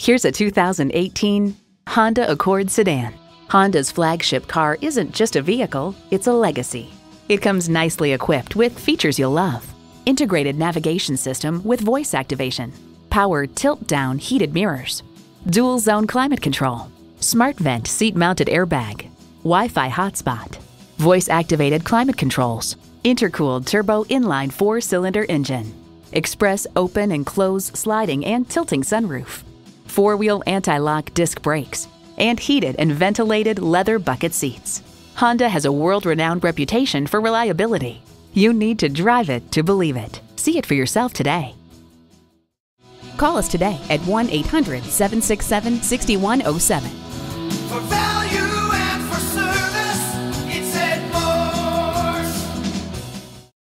Here's a 2018 Honda Accord sedan. Honda's flagship car isn't just a vehicle, it's a legacy. It comes nicely equipped with features you'll love. Integrated navigation system with voice activation, power tilt-down heated mirrors, dual zone climate control, smart vent seat mounted airbag, Wi-Fi hotspot, voice activated climate controls, intercooled turbo inline four cylinder engine, express open and close sliding and tilting sunroof, four wheel anti lock disc brakes, and heated and ventilated leather bucket seats. Honda has a world renowned reputation for reliability. You need to drive it to believe it. See it for yourself today. Call us today at 1 800 767 6107.